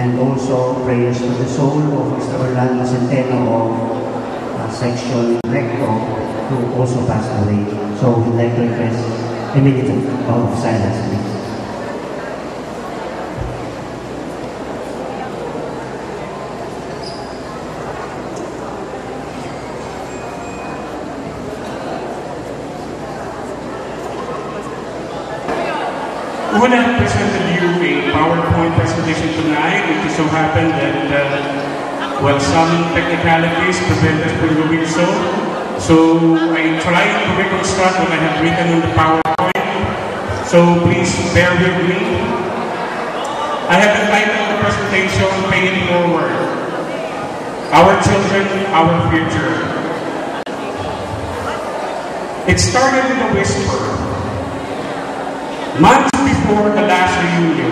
and also prayers for the soul of Mr. Orlando Centeno of uh, Section Recto, who also passed away. So we'd like to request a minute of silence, please. We would you a PowerPoint presentation tonight. It just so happened that, uh, well, some technicalities prevent us from doing so. So I tried to reconstruct what I have written on the PowerPoint. So please bear with me. I have entitled the presentation, Pay It Forward. Our children, our future. It started with a whisper. Months before the last reunion,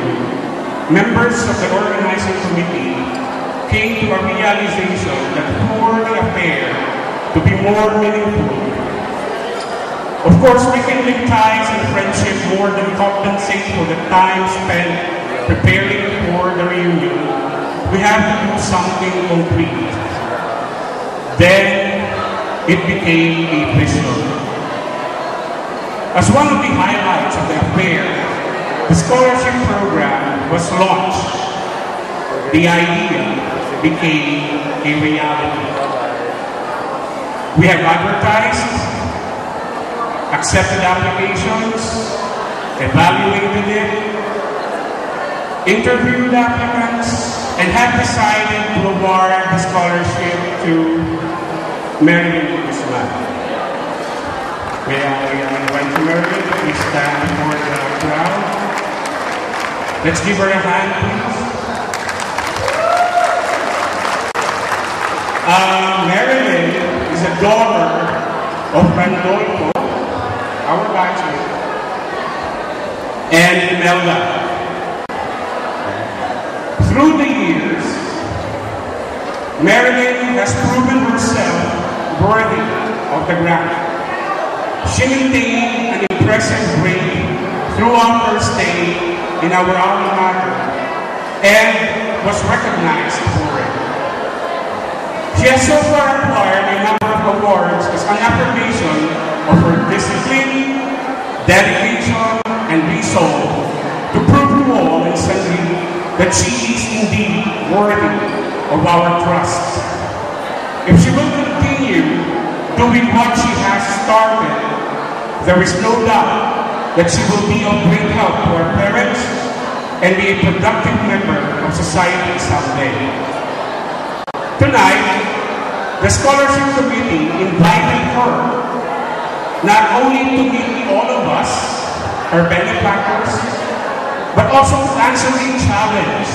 members of the organizing committee came to a realization that for the affair to be more meaningful, of course, we can rekindling ties and friendship more than compensate for the time spent preparing for the reunion, we have to do something concrete. Then it became a vision. As one of the highlights of the affair, the scholarship program was launched. The idea became a reality. We have advertised, accepted applications, evaluated it, interviewed applicants, and have decided to award the scholarship to Marilyn Guzman. May I uh, invite you, to please stand before the crowd. Let's give her a hand, please. Uh, Marilyn is a daughter of Randolfo, our batchmate, and Imelda. Through the years, Marilyn has proven herself worthy of the grant. She maintained an impressive grade throughout her stay in our alma mater and was recognized for it. She has so far acquired a number of awards as an affirmation of her discipline, dedication, and resolve to prove to all and sundry that she is indeed worthy of our trust. If she will continue doing what she has started, there is no doubt that she will be of great help to our parents and be a productive member of society someday. Tonight, the scholarship committee invited her not only to meet all of us, her benefactors, but also to answer a challenge.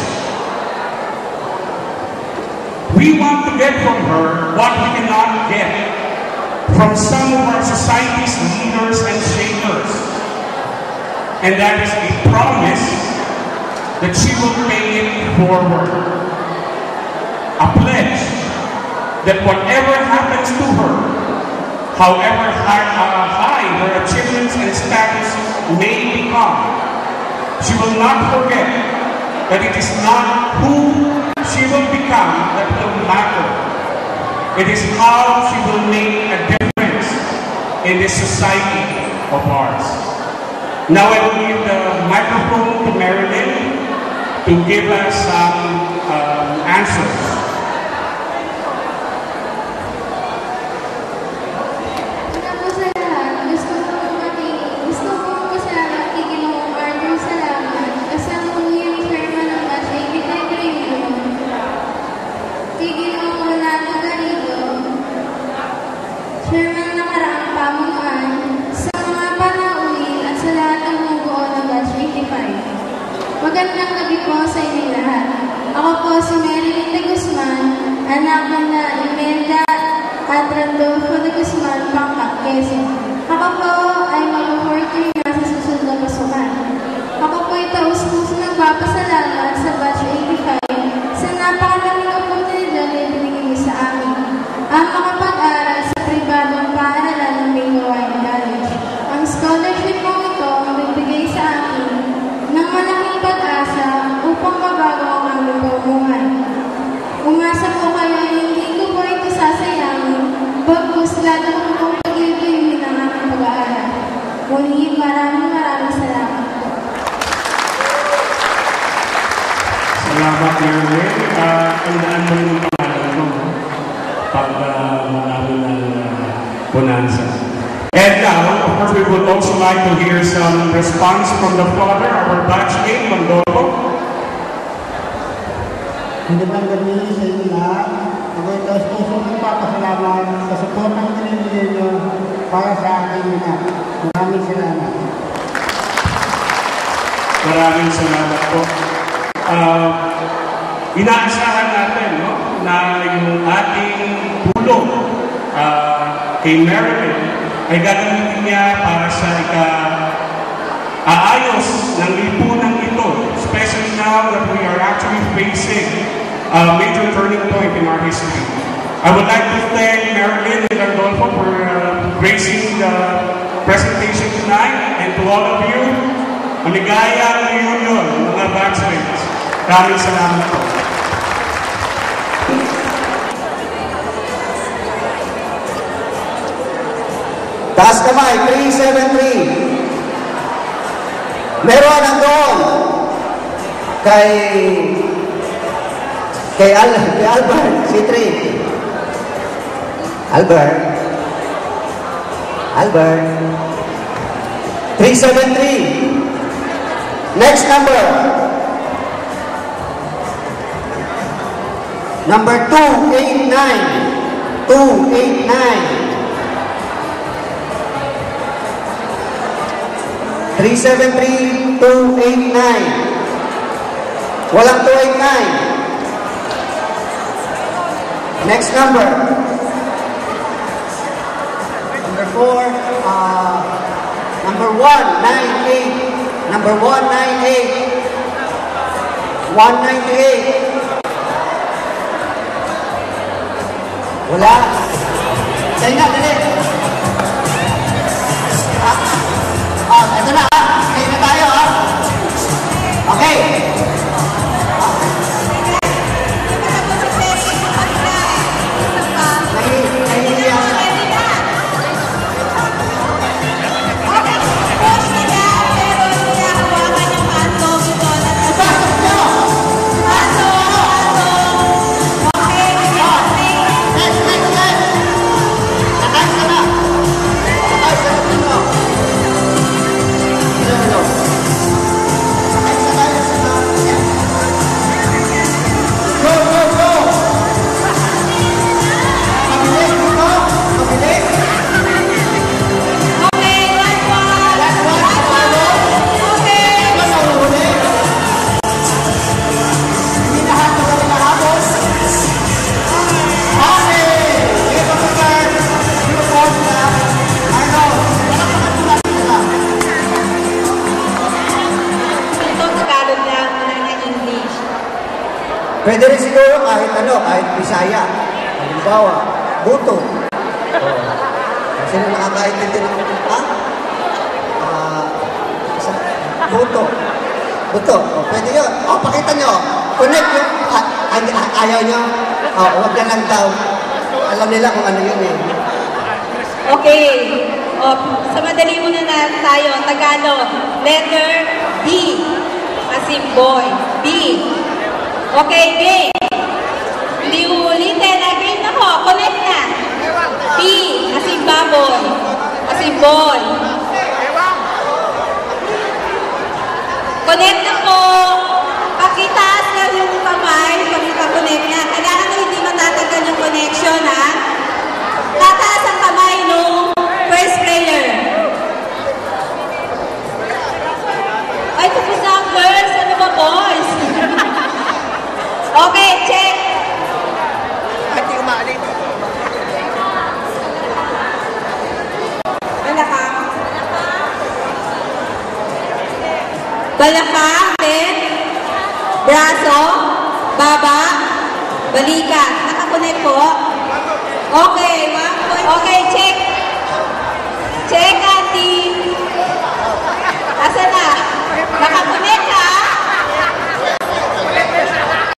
We want to get from her what we cannot get from some of our society's leaders and shapers. And that is a promise that she will pay it forward. A pledge that whatever happens to her, however high, uh, high her achievements and status may become, she will not forget that it is not who she will become that will matter. It is how she will make a difference in this society of ours. Now I will give the microphone to Marilyn to give us some um, answers. Uh, tandaan mo yung pangalan mo no? pag uh, marami ng uh, bonanza. And now, of course, we would also like to hear some response from the father, our batchmate, Mandolo. Hindi lang gabi sa inyo lahat. Ako'y taos puso ng papasalamat sa suportang binibigay niyo para sa aking ina. Maraming salamat. Maraming salamat po. Uh, inaasahan natin no, na yung ating tulong uh, kay Marilyn ay gagamitin niya para sa ika aayos ng lipunan ito, especially now that we are actually facing a major turning point in our history. I would like to thank Marilyn and Adolfo for uh, gracing the presentation tonight and to all of you, maligayang reunion, mga batchmates. Maraming salamat po. Taas kamay, 373. Meron nandoon kay kay, Al, kay Albert, si 3. Albert. Albert. 373. Next number. Number 289. 289. 373-289. Walang 289. Next number. Number 4, uh, number 198. Number 198. 198. Wala. Nga, dali. Ah, ito na ah. Kayo na tayo ah. Okay. Pwede rin siguro kahit ano, kahit Bisaya. Halimbawa, buto. Oh. Sino nakakaintindi ng ha? Ah, isa- buto. Buto. Oh, pwede yun. Oh, pakita nyo. Connect yung, ay- ay- ayaw nyo. Oh, huwag na lang daw. Alam nila kung ano yun eh. Okay. O, sa madali muna na tayo. Tagalog. Letter B. Kasi boy. B. Okay, game. Hindi uulitin. Agree na ko. Connect na. P, as in baboy. As ball. Balakang, then, braso, baba, balikat. Nakakunik po. Okay, one point. Okay, check. Check